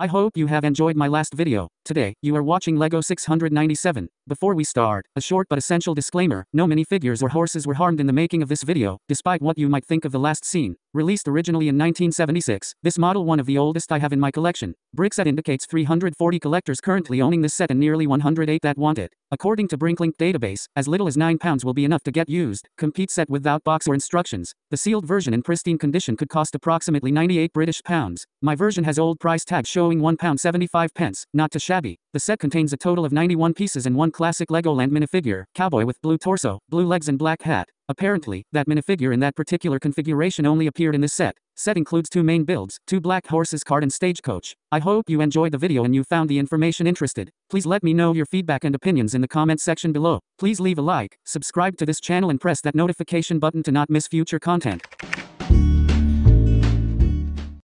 I hope you have enjoyed my last video. Today, you are watching LEGO 697. Before we start, a short but essential disclaimer, no minifigures or horses were harmed in the making of this video, despite what you might think of the last scene. Released originally in 1976, this model one of the oldest I have in my collection. Brickset indicates 340 collectors currently owning this set and nearly 108 that want it. According to Brinklink database, as little as 9 pounds will be enough to get used. Complete set without box or instructions. The sealed version in pristine condition could cost approximately 98 British pounds. My version has old price tag showing £1.75 pence, not too shabby. The set contains a total of 91 pieces and one classic Legoland minifigure, cowboy with blue torso, blue legs and black hat. Apparently, that minifigure in that particular configuration only appeared in this set. Set includes two main builds, two black horses cart and stagecoach. I hope you enjoyed the video and you found the information interested. Please let me know your feedback and opinions in the comment section below. Please leave a like, subscribe to this channel and press that notification button to not miss future content.